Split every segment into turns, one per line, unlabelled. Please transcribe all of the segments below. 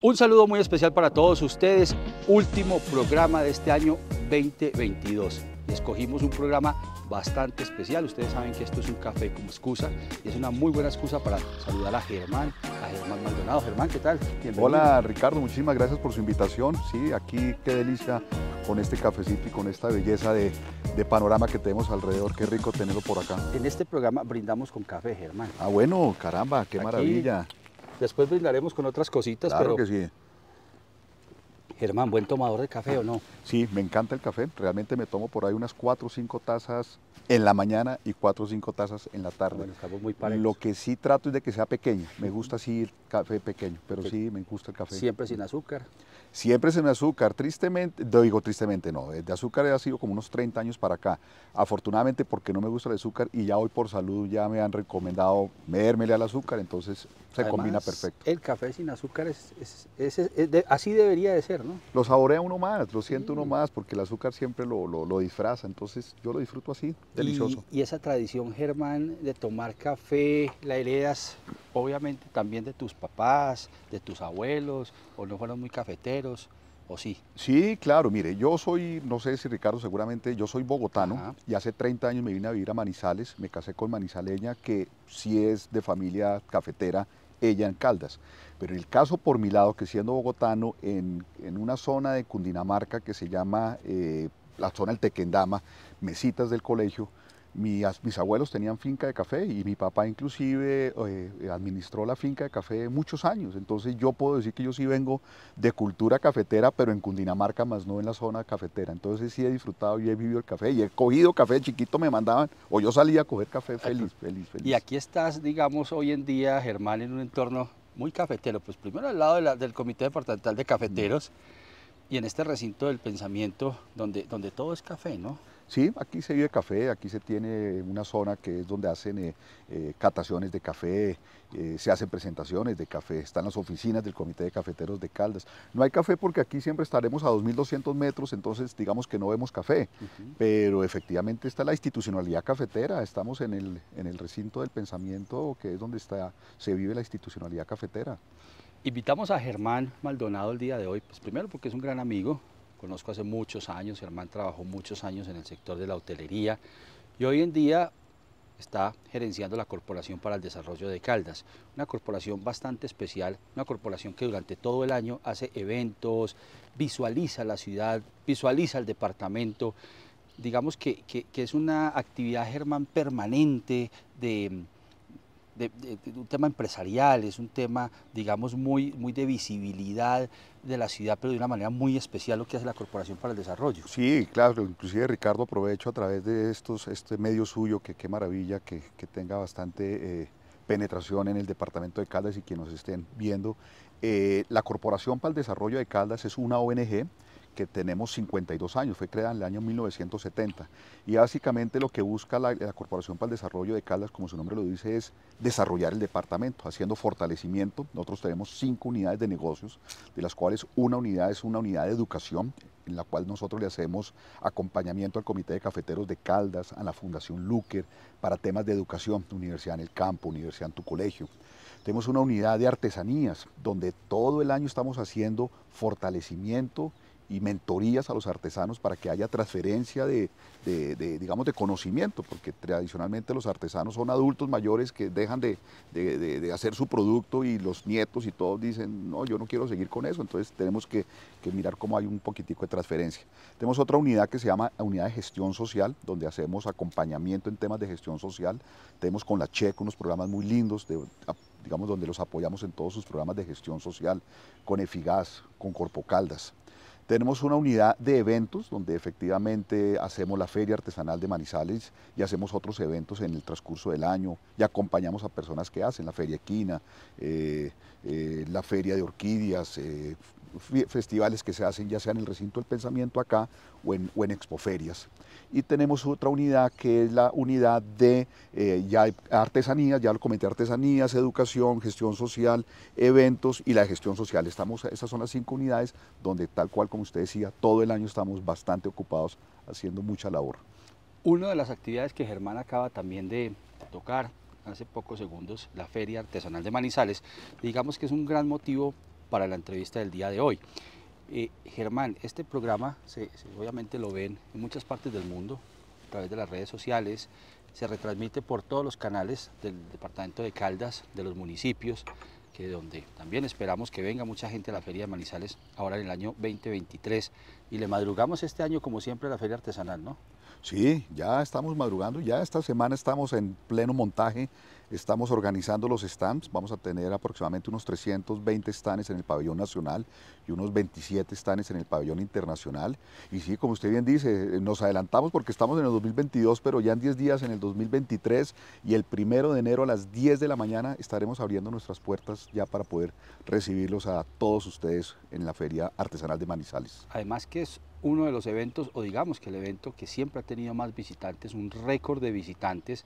Un saludo muy especial para todos ustedes. Último programa de este año 2022. Escogimos un programa bastante especial. Ustedes saben que esto es un café como excusa y es una muy buena excusa para saludar a Germán, a Germán Maldonado. Germán, ¿qué tal?
Bienvenido. Hola Ricardo, muchísimas gracias por su invitación. Sí, aquí qué delicia con este cafecito y con esta belleza de, de panorama que tenemos alrededor. Qué rico tenerlo por acá.
En este programa brindamos con café, Germán.
Ah, bueno, caramba, qué
Aquí
maravilla.
Después brindaremos con otras cositas,
Claro
pero
que sí.
Germán, buen tomador de café o no?
Sí, me encanta el café. Realmente me tomo por ahí unas 4 o 5 tazas en la mañana y 4 o 5 tazas en la tarde.
Bueno, estamos muy parejos.
Lo que sí trato es de que sea pequeño. Me gusta así el café pequeño, pero
Sí.
sí me gusta el café.
Siempre sin azúcar.
Siempre sin azúcar, tristemente, digo tristemente no, de azúcar ha sido como unos 30 años para acá. Afortunadamente porque no me gusta el azúcar y ya hoy por salud ya me han recomendado mérmele al azúcar, entonces se
Además,
combina perfecto.
El café sin azúcar es, es- es- es de- así debería de ser, ¿no?
Lo saborea uno más, lo siente uno más porque el azúcar siempre lo, lo- lo disfraza, entonces yo lo disfruto así, delicioso.
Y, y esa tradición, Germán, de tomar café, la heredas obviamente también de tus papás, de tus abuelos, o no fueron muy cafeteros, o sí.
Sí, claro, mire, yo soy, no sé si Ricardo seguramente, yo soy bogotano
Ajá.
y hace 30 años me vine a vivir a Manizales, me casé con manizaleña que sí es de familia cafetera, ella en Caldas. Pero el caso por mi lado, que siendo bogotano, en, en una zona de Cundinamarca que se llama eh, la zona del Tequendama, mesitas del colegio, mis abuelos tenían finca de café y mi papá inclusive eh, administró la finca de café muchos años. Entonces yo puedo decir que yo sí vengo de cultura cafetera, pero en Cundinamarca, más no en la zona cafetera. Entonces sí he disfrutado y he vivido el café y he cogido café de chiquito, me mandaban, o yo salía a coger café feliz, feliz, feliz.
Y aquí estás, digamos, hoy en día, Germán, en un entorno muy cafetero, pues primero al lado de la- del Comité Departamental de Cafeteros y en este recinto del pensamiento donde, donde todo es café, ¿no?
Sí, aquí se vive café, aquí se tiene una zona que es donde hacen eh, eh, cataciones de café, eh, se hacen presentaciones de café, están las oficinas del Comité de Cafeteros de Caldas. No hay café porque aquí siempre estaremos a 2.200 metros, entonces digamos que no vemos café, pero efectivamente está la institucionalidad cafetera, estamos en el, en el recinto del pensamiento que es donde está, se vive la institucionalidad cafetera.
Invitamos a Germán Maldonado el día de hoy, pues primero porque es un gran amigo, conozco hace muchos años, Germán trabajó muchos años en el sector de la hotelería y hoy en día está gerenciando la Corporación para el Desarrollo de Caldas, una corporación bastante especial, una corporación que durante todo el año hace eventos, visualiza la ciudad, visualiza el departamento, digamos que, que- es una actividad, Germán, permanente de de, un tema empresarial, es un tema, digamos, muy, muy de visibilidad de la ciudad, pero de una manera muy especial lo que hace la Corporación para el Desarrollo.
Sí, claro, inclusive Ricardo aprovecho a través de estos, este medio suyo, que qué maravilla que, que tenga bastante eh, penetración en el departamento de Caldas y que nos estén viendo. Eh, la Corporación para el Desarrollo de Caldas es una ONG que tenemos 52 años, fue creada en el año 1970 y básicamente lo que busca la, Corporación para el Desarrollo de Caldas, como su nombre lo dice, es desarrollar el departamento, haciendo fortalecimiento. Nosotros tenemos cinco unidades de negocios, de las cuales una unidad es una unidad de educación, en la cual nosotros le hacemos acompañamiento al Comité de Cafeteros de Caldas, a la Fundación Luker, para temas de educación, Universidad en el Campo, Universidad en tu colegio. Tenemos una unidad de artesanías, donde todo el año estamos haciendo fortalecimiento y mentorías a los artesanos para que haya transferencia de, digamos, de conocimiento, porque tradicionalmente los artesanos son adultos mayores que dejan de, hacer su producto y los nietos y todos dicen, no, yo no quiero seguir con eso, entonces tenemos que, mirar cómo hay un poquitico de transferencia. Tenemos otra unidad que se llama Unidad de Gestión Social, donde hacemos acompañamiento en temas de gestión social. Tenemos con la CHEC unos programas muy lindos, digamos, donde los apoyamos en todos sus programas de gestión social, con EFIGAS, con Corpo Caldas. Tenemos una unidad de eventos donde efectivamente hacemos la Feria Artesanal de Manizales y hacemos otros eventos en el transcurso del año y acompañamos a personas que hacen la Feria Equina, eh, eh, la Feria de Orquídeas, eh, festivales que se hacen ya sea en el recinto del pensamiento acá o en, o expoferias. Y tenemos otra unidad que es la unidad de eh, ya artesanías, ya lo comenté, artesanías, educación, gestión social, eventos y la gestión social. Estamos, esas son las cinco unidades donde tal cual como usted decía, todo el año estamos bastante ocupados haciendo mucha labor.
Una de las actividades que Germán acaba también de tocar hace pocos segundos, la Feria Artesanal de Manizales, digamos que es un gran motivo para la entrevista del día de hoy. Eh, Germán, este programa se, obviamente lo ven en muchas partes del mundo, a través de las redes sociales, se retransmite por todos los canales del departamento de Caldas, de los municipios, que donde también esperamos que venga mucha gente a la Feria de Manizales ahora en el año 2023 y le madrugamos este año como siempre a la Feria Artesanal, ¿no?
Sí, ya estamos madrugando, ya esta semana estamos en pleno montaje Estamos organizando los stands, vamos a tener aproximadamente unos 320 stands en el pabellón nacional y unos 27 stands en el pabellón internacional. Y sí, como usted bien dice, nos adelantamos porque estamos en el 2022, pero ya en 10 días en el 2023 y el primero de enero a las 10 de la mañana estaremos abriendo nuestras puertas ya para poder recibirlos a todos ustedes en la Feria Artesanal de Manizales.
Además que es uno de los eventos, o digamos que el evento que siempre ha tenido más visitantes, un récord de visitantes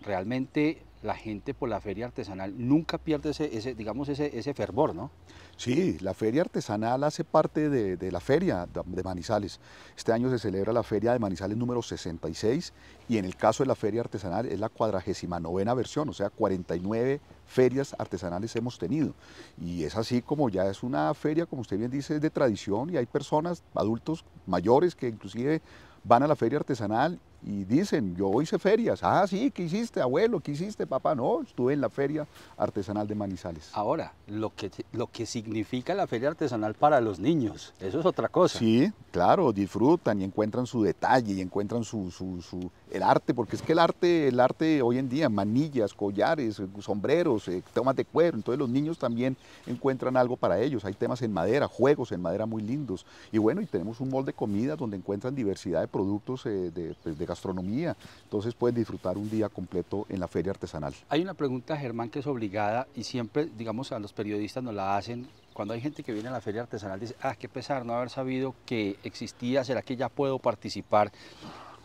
realmente la gente por la feria artesanal nunca pierde ese, digamos, ese, ese, fervor, ¿no?
Sí, la feria artesanal hace parte de, la feria de Manizales. Este año se celebra la feria de Manizales número 66 y en el caso de la feria artesanal es la cuadragésima novena versión, o sea, 49 ferias artesanales hemos tenido. Y es así como ya es una feria, como usted bien dice, de tradición y hay personas, adultos mayores que inclusive van a la feria artesanal y dicen, yo hice ferias. Ah, sí, ¿qué hiciste, abuelo? ¿Qué hiciste, papá? No, estuve en la feria artesanal de Manizales.
Ahora, lo que, lo que significa la feria artesanal para los niños, eso es otra cosa.
Sí, claro, disfrutan y encuentran su detalle y encuentran su, su, el arte, porque es que el arte, el arte hoy en día, manillas, collares, sombreros, eh, temas de cuero, entonces los niños también encuentran algo para ellos. Hay temas en madera, juegos en madera muy lindos. Y bueno, y tenemos un molde de comida donde encuentran diversidad de productos eh, de, pues, de gastronomía. Entonces pueden disfrutar un día completo en la feria artesanal.
Hay una pregunta, Germán, que es obligada y siempre, digamos, a los periodistas nos la hacen. Cuando hay gente que viene a la feria artesanal, dice, ah, qué pesar no haber sabido que existía, ¿será que ya puedo participar?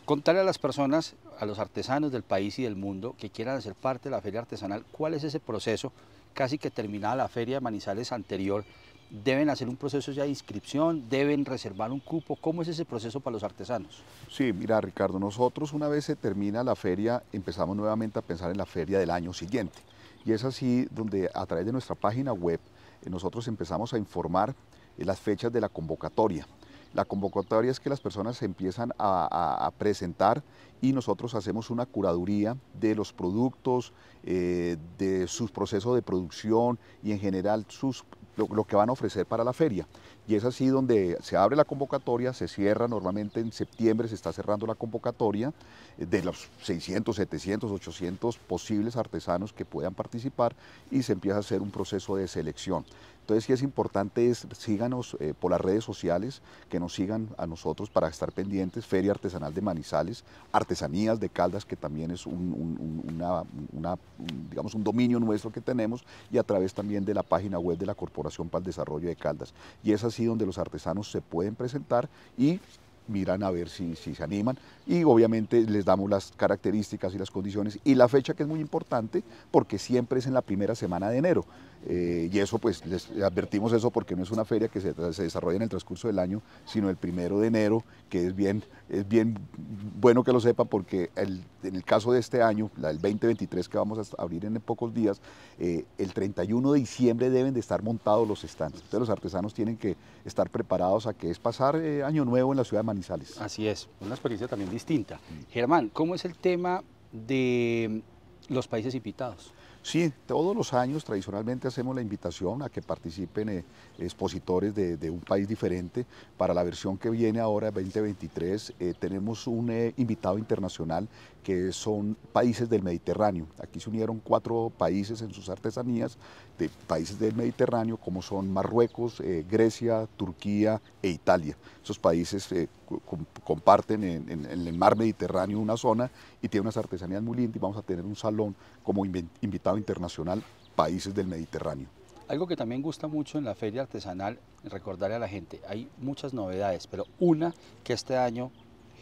Contarle a las personas, a los artesanos del país y del mundo que quieran hacer parte de la feria artesanal, cuál es ese proceso, casi que terminada la feria de Manizales anterior, deben hacer un proceso ya de inscripción, deben reservar un cupo. ¿Cómo es ese proceso para los artesanos?
Sí, mira Ricardo, nosotros una vez se termina la feria, empezamos nuevamente a pensar en la feria del año siguiente. Y es así donde a través de nuestra página web eh, nosotros empezamos a informar eh, las fechas de la convocatoria. La convocatoria es que las personas se empiezan a, presentar y nosotros hacemos una curaduría de los productos, eh, de sus procesos de producción y en general sus lo, que van a ofrecer para la feria. Y es así donde se abre la convocatoria, se cierra normalmente en septiembre, se está cerrando la convocatoria eh, de los 600, 700, 800 posibles artesanos que puedan participar y se empieza a hacer un proceso de selección. Entonces sí es importante, es, síganos eh, por las redes sociales, que nos sigan a nosotros para estar pendientes, Feria Artesanal de Manizales, Artesanías de Caldas, que también es un, digamos un dominio nuestro que tenemos, y a través también de la página web de la Corporación para el Desarrollo de Caldas. Y es así donde los artesanos se pueden presentar y miran a ver si, si, se animan y obviamente les damos las características y las condiciones y la fecha que es muy importante porque siempre es en la primera semana de enero. Eh, y eso pues les advertimos eso porque no es una feria que se, desarrolla en el transcurso del año, sino el primero de enero, que es bien, es bien bueno que lo sepan porque en el caso de este año, la del 2023 que vamos a abrir en pocos días, eh, el 31 de diciembre deben de estar montados los stands. Entonces los artesanos tienen que estar preparados a que es pasar eh, año nuevo en la ciudad de
Así es, una experiencia también distinta. Germán, ¿cómo es el tema de los países invitados?
Sí, todos los años tradicionalmente hacemos la invitación a que participen eh, expositores de, un país diferente. Para la versión que viene ahora, 2023, eh, tenemos un eh, invitado internacional que son países del Mediterráneo. Aquí se unieron cuatro países en sus artesanías, de países del Mediterráneo, como son Marruecos, Grecia, Turquía e Italia. Esos países comparten en, el mar Mediterráneo una zona y tienen unas artesanías muy lindas y vamos a tener un salón como invitado internacional países del Mediterráneo.
Algo que también gusta mucho en la feria artesanal, recordarle a la gente, hay muchas novedades, pero una que este año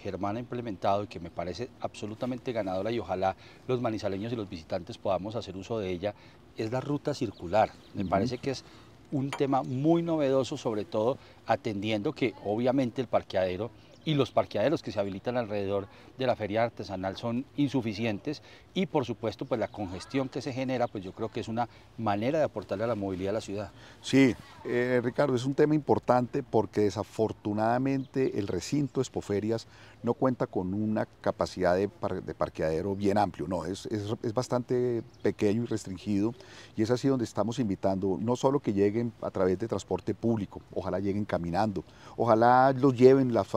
Germán ha implementado y que me parece absolutamente ganadora y ojalá los manizaleños y los visitantes podamos hacer uso de ella, es la ruta circular. Me parece que es un tema muy novedoso, sobre todo atendiendo que obviamente el parqueadero y los parqueaderos que se habilitan alrededor de la feria artesanal son insuficientes y por supuesto pues la congestión que se genera pues yo creo que es una manera de aportarle a la movilidad de la ciudad.
Sí, eh, Ricardo, es un tema importante porque desafortunadamente el recinto Expoferias no cuenta con una capacidad de, parqueadero bien amplio, no, es, es, bastante pequeño y restringido y es así donde estamos invitando no solo que lleguen a través de transporte público, ojalá lleguen caminando, ojalá los lleven las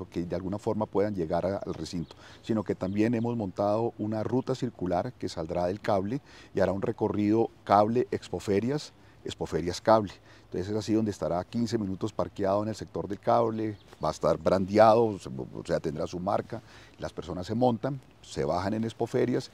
o que de alguna forma puedan llegar al recinto, sino que también hemos montado una ruta circular que saldrá del cable y hará un recorrido cable expoferias, expoferias cable. Entonces es así donde estará 15 minutos parqueado en el sector del cable, va a estar brandeado, o sea, tendrá su marca, las personas se montan, se bajan en expoferias,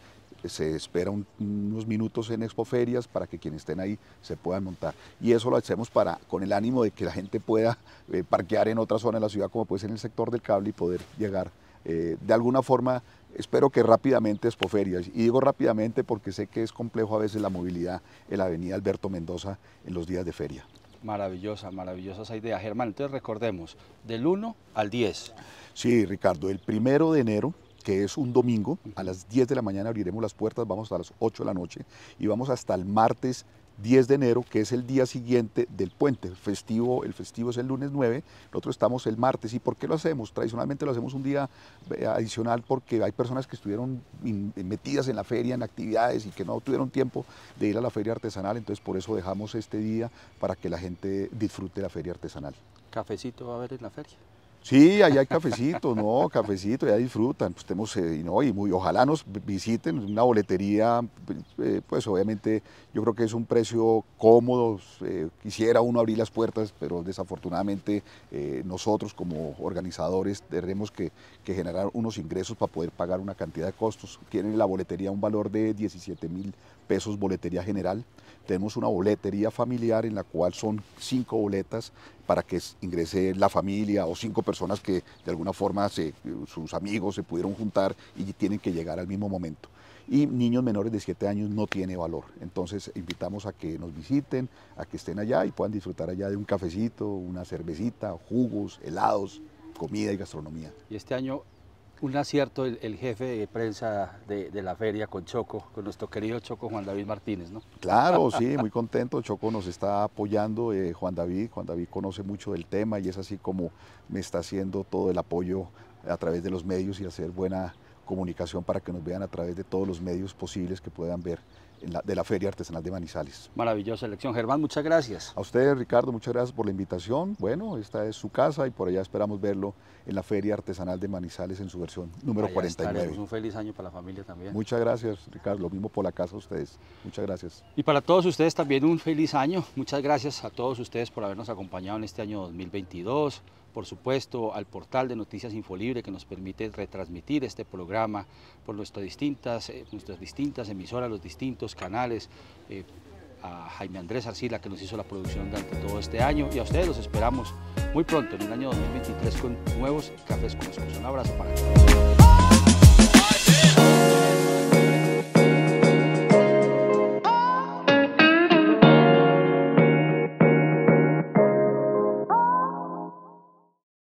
se espera unos minutos en expoferias para que quienes estén ahí se puedan montar. Y eso lo hacemos para, con el ánimo de que la gente pueda eh, parquear en otra zona de la ciudad, como puede ser en el sector del cable, y poder llegar eh, de alguna forma espero que rápidamente expoferias. Y digo rápidamente porque sé que es complejo a veces la movilidad en la avenida Alberto Mendoza en los días de feria.
Maravillosa, maravillosa esa idea. Germán, entonces recordemos, del 1 al 10.
Sí, Ricardo, el primero de enero, que es un domingo, a las 10 de la mañana abriremos las puertas, vamos a las 8 de la noche y vamos hasta el martes 10 de enero, que es el día siguiente del puente. El festivo, el festivo es el lunes 9, nosotros estamos el martes. ¿Y por qué lo hacemos? Tradicionalmente lo hacemos un día eh, adicional porque hay personas que estuvieron metidas en la feria, en actividades y que no tuvieron tiempo de ir a la feria artesanal, entonces por eso dejamos este día para que la gente disfrute la feria artesanal.
¿Cafecito va a haber en la feria?
Sí, allá hay cafecito, no, cafecito, ya disfrutan, pues tenemos, eh, no, y muy, ojalá nos visiten, una boletería, eh, pues obviamente yo creo que es un precio cómodo, eh, quisiera uno abrir las puertas, pero desafortunadamente nosotros como organizadores tenemos que, que, generar unos ingresos para poder pagar una cantidad de costos. Tienen la boletería un valor de 17 mil pesos boletería general. Tenemos una boletería familiar en la cual son cinco boletas para que ingrese la familia o cinco personas que de alguna forma sus amigos se pudieron juntar y tienen que llegar al mismo momento. Y niños menores de 7 años no tiene valor. Entonces invitamos a que nos visiten, a que estén allá y puedan disfrutar allá de un cafecito, una cervecita, jugos, helados, comida y gastronomía.
Y este año un acierto el, jefe de prensa de, la feria con Choco, con nuestro querido Choco Juan David Martínez, ¿no?
Claro, sí, muy contento. Choco nos está apoyando, eh, Juan David. Juan David conoce mucho del tema y es así como me está haciendo todo el apoyo a través de los medios y hacer buena comunicación para que nos vean a través de todos los medios posibles que puedan ver de la Feria Artesanal de Manizales.
Maravillosa elección. Germán, muchas gracias.
A ustedes, Ricardo, muchas gracias por la invitación. Bueno, esta es su casa y por allá esperamos verlo en la Feria Artesanal de Manizales en su versión número 49.
Un feliz año para la familia también.
Muchas gracias, Ricardo. Lo mismo por la casa a ustedes. Muchas gracias.
Y para todos ustedes también un feliz año. Muchas gracias a todos ustedes por habernos acompañado en este año 2022 por supuesto al portal de Noticias Infolibre que nos permite retransmitir este programa por nuestras distintas, eh, nuestras distintas emisoras, los distintos canales. Eh, a Jaime Andrés Arcila que nos hizo la producción durante todo este año y a ustedes los esperamos muy pronto en el año 2023 con nuevos cafés con Un abrazo para todos.